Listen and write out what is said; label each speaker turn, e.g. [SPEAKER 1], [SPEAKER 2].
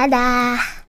[SPEAKER 1] Dadah.